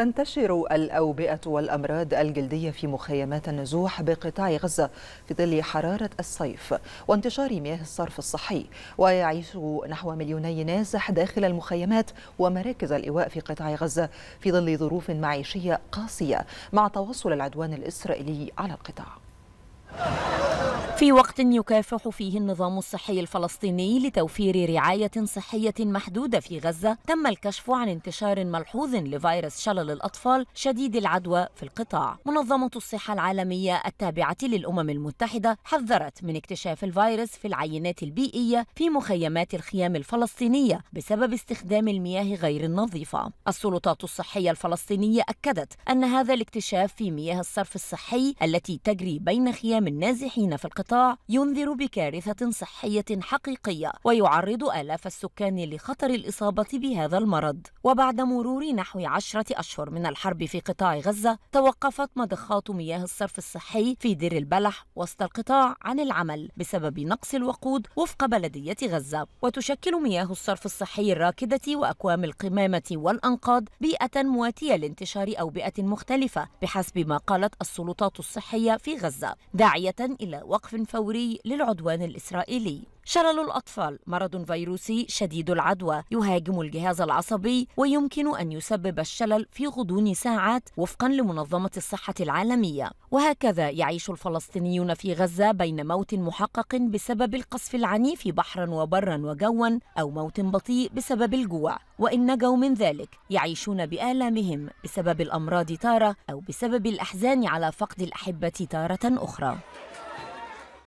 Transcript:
تنتشر الأوبئة والأمراض الجلدية في مخيمات النزوح بقطاع غزة في ظل حرارة الصيف وانتشار مياه الصرف الصحي ويعيش نحو مليوني نازح داخل المخيمات ومراكز الإيواء في قطاع غزة في ظل ظروف معيشية قاسية مع تواصل العدوان الإسرائيلي على القطاع. في وقت يكافح فيه النظام الصحي الفلسطيني لتوفير رعاية صحية محدودة في غزة تم الكشف عن انتشار ملحوظ لفيروس شلل الأطفال شديد العدوى في القطاع. منظمة الصحة العالمية التابعة للأمم المتحدة حذرت من اكتشاف الفيروس في العينات البيئية في مخيمات الخيام الفلسطينية بسبب استخدام المياه غير النظيفة. السلطات الصحية الفلسطينية أكدت أن هذا الاكتشاف في مياه الصرف الصحي التي تجري بين خيام النازحين في القطاع القطاع ينذر بكارثة صحية حقيقية ويعرض آلاف السكان لخطر الإصابة بهذا المرض. وبعد مرور نحو عشرة أشهر من الحرب في قطاع غزة توقفت مضخات مياه الصرف الصحي في دير البلح وسط القطاع عن العمل بسبب نقص الوقود وفق بلدية غزة. وتشكل مياه الصرف الصحي الراكدة وأكوام القمامة والأنقاض بيئة مواتية لانتشار أوبئة مختلفة بحسب ما قالت السلطات الصحية في غزة داعية إلى وقف فوري للعدوان الإسرائيلي. شلل الأطفال مرض فيروسي شديد العدوى يهاجم الجهاز العصبي ويمكن أن يسبب الشلل في غضون ساعات وفقا لمنظمة الصحة العالمية. وهكذا يعيش الفلسطينيون في غزة بين موت محقق بسبب القصف العنيف بحرا وبرا وجوا أو موت بطيء بسبب الجوع. وإن نجوا من ذلك يعيشون بآلامهم بسبب الأمراض تارة أو بسبب الأحزان على فقد الأحبة تارة أخرى.